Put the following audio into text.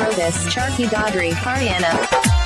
Rodas, Charky Dodri, Haryana.